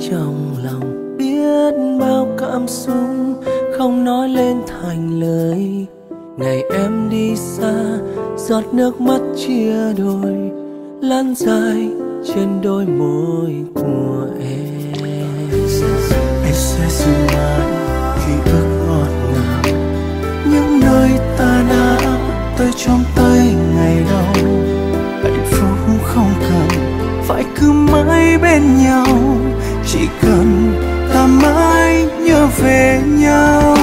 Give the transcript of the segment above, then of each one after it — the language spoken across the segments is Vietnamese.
trong lòng biết bao cảm xúc, không nói lên thành lời. Ngày em đi xa, giọt nước mắt chia đôi, lăn dài trên đôi môi của em. Em sẽ dừng lại khi ước ngọt ngào. Những nơi ta đã tới trong tay ngày đầu. Hạnh phúc không cần phải cứ mãi bên nhau chỉ cần ta mãi nhớ về nhau.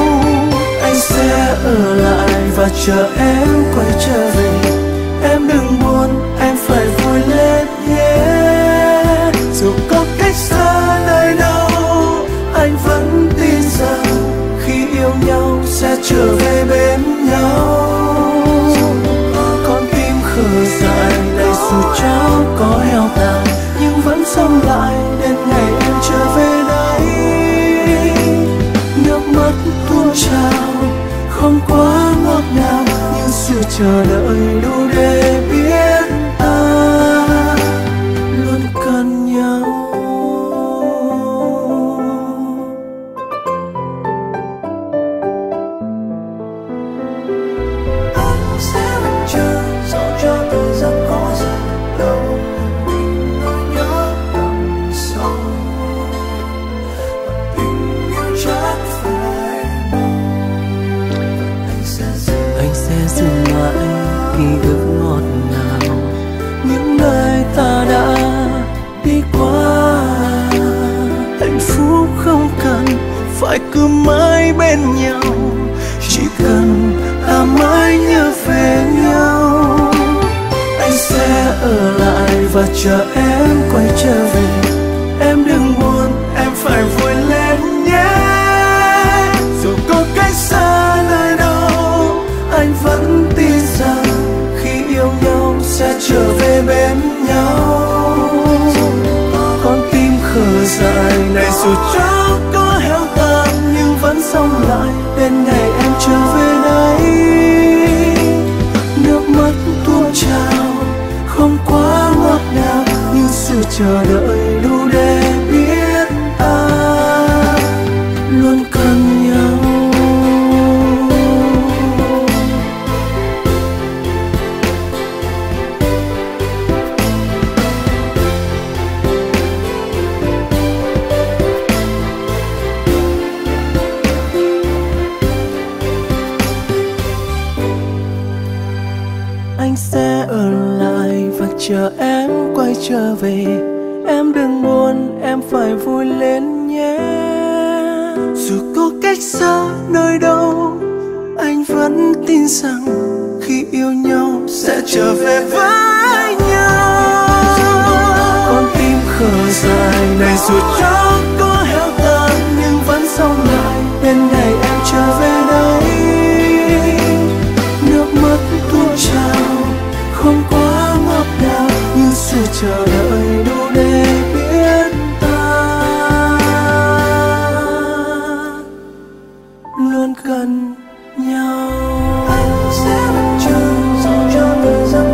Anh sẽ ở lại và chờ em quay trở về. Chờ đợi đủ ký ức ngọt ngào. Những nơi ta đã đi qua, hạnh phúc không cần phải cứ mãi bên nhau. Chỉ cần ta mãi nhớ về nhau, anh sẽ ở lại và chờ em quay trở về. Em đừng dài này dù cho có héo tàn nhưng vẫn sống lại đến ngày em trở về đây. Chờ em quay trở về. Em đừng buồn, em phải vui lên nhé. Dù có cách xa nơi đâu, anh vẫn tin rằng khi yêu nhau sẽ trở về với nhau. Con tim khờ dại này dù cho sự chờ đợi đủ để biết ta. Luôn cần nhau. Anh sẽ vẫn chung cho thời gian